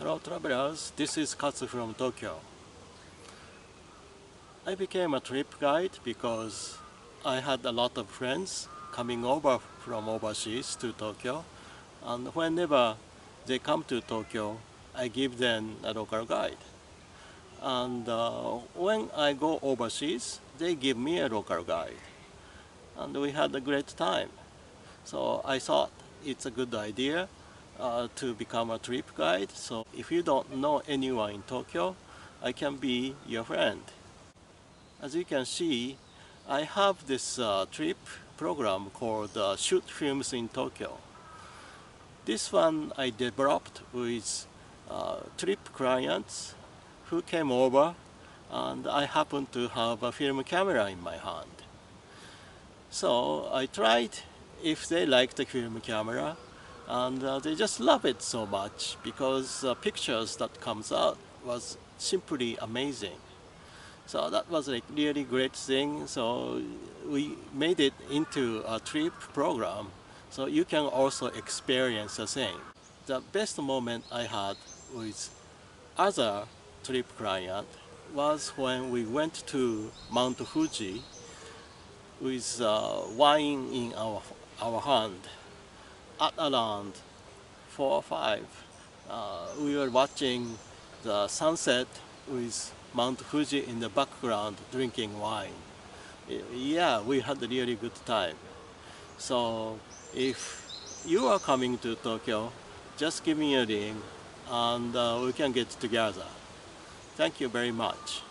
Hello travelers, this is Katsu from Tokyo. I became a trip guide because I had a lot of friends coming over from overseas to Tokyo and whenever they come to Tokyo I give them a local guide. And uh, when I go overseas they give me a local guide. And we had a great time. So I thought it's a good idea uh, to become a trip guide. So if you don't know anyone in Tokyo, I can be your friend. As you can see, I have this uh, trip program called uh, Shoot Films in Tokyo. This one I developed with uh, trip clients who came over and I happened to have a film camera in my hand. So I tried if they like the film camera and uh, they just love it so much because uh, pictures that comes out was simply amazing. So that was a really great thing. So we made it into a trip program. So you can also experience the same. The best moment i had with other trip client was when we went to mount fuji with uh, wine in our our hand at around 4 or 5, uh, we were watching the sunset with Mount Fuji in the background drinking wine. Yeah, we had a really good time. So if you are coming to Tokyo, just give me a ring and uh, we can get together. Thank you very much.